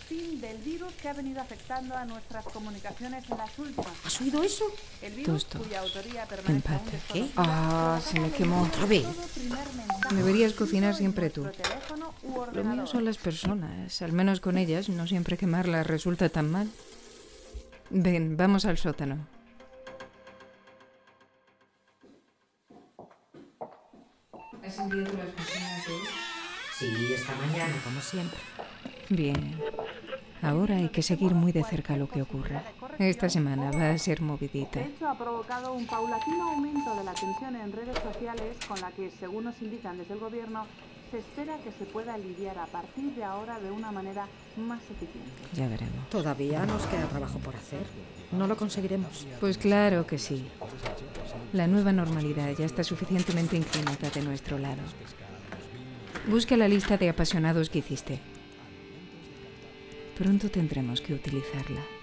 que ha venido afectando a nuestras comunicaciones en las últimas. ¿Has oído eso? El virus, Tosto. cuya autoría permanece Empate. desconocida, Ah, se me quemó Otra vez. Deberías cocinar siempre tú. Lo mío son las personas. Al menos con ellas no siempre quemarlas resulta tan mal. Ven, vamos al sótano. ¿Has enviado las cocinas de hoy? Sí, esta mañana, como siempre. Bien. Ahora hay que seguir muy de cerca lo que ocurra. Esta semana va a ser movidita. De hecho, ha provocado un paulatino aumento de la tensión en redes sociales con la que, según nos indican desde el gobierno, se espera que se pueda lidiar a partir de ahora de una manera más eficiente. Ya veremos. Todavía nos queda trabajo por hacer. No lo conseguiremos. Pues claro que sí. La nueva normalidad ya está suficientemente inclinada de nuestro lado. Busca la lista de apasionados que hiciste. Pronto tendremos que utilizarla.